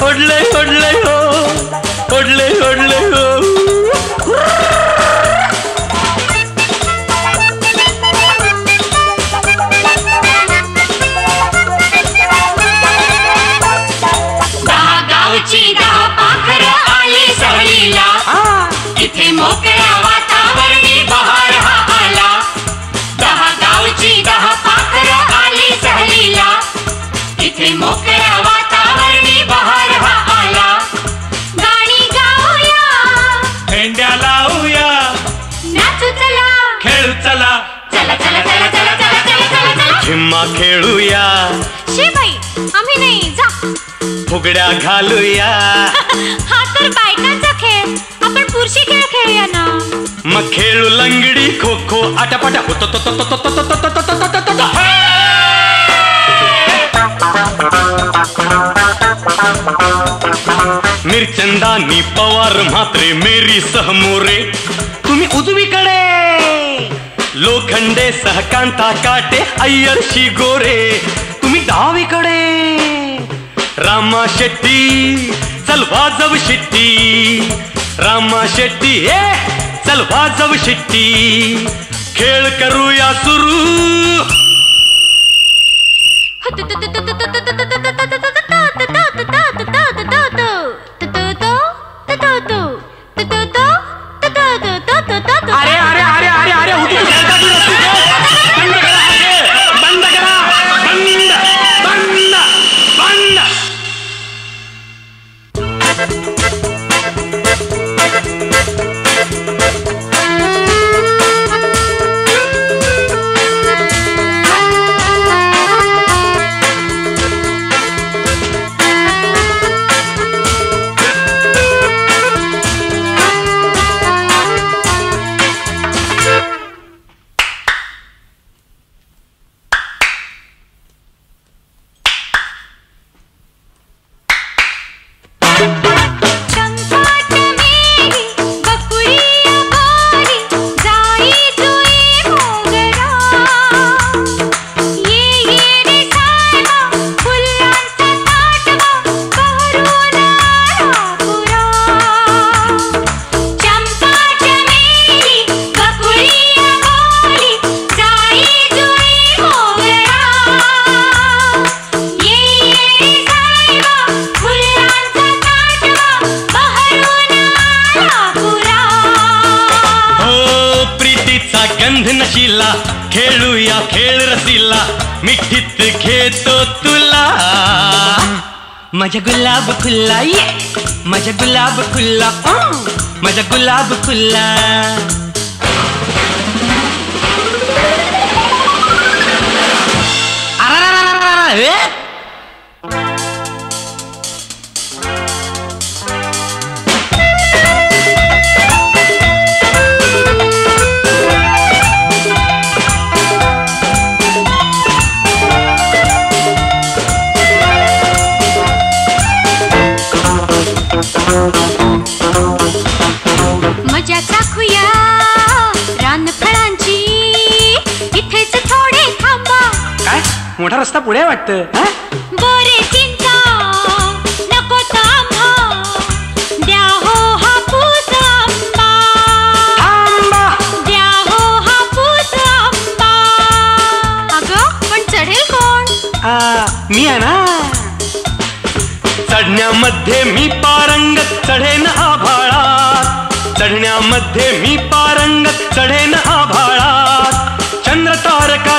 ಒಳ್ಳೆ ಒಳ್ಳೆ ಹೋ ಒಳ್ಳೆ ಒಳ್ಳೆ ಹೋ झिम्मा खेळूया शे बाई आम्ही नाही जा फुगड्या घालूया हा तर बायकांचा खेळ आपण पुरुषी खेळ खेळूया ना मग खेळू लंगडी खो खो आटापाटा होतो मिरचंदानी पवार मात्रे मेरी सहमोरे लोखंडे सहकांता काटे अय्यरशी गोरे तुम्ही डावीकडे रामा शेट्टी चल वाजव शिट्टी रामा शेट्टी ए चल वाजव शिट्टी खेळ करूया सुरू Thank you. नशिला खेळूया खेळ रसिला मिठीत घेतो तुला. माझ्या गुलाब खुल्ला ये. माझ्या गुलाब खुल्ला माझ्या गुलाब खुल्ला अरे मोठा रस्ता पुढे वाटतं. हा? बोरे चिंचा नको तांबा. द्या हो हापूस आंबा. आंबा द्या हो हापूस आंबा. अगं पण चढेल कोण? आ, मी आहे ना? चढण्यामध्ये मी पारंगत चढेन आभाळात. चढण्यामध्ये मी पारंगत चढेन आभाळात. चंद्र तारका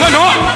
慢走，慢。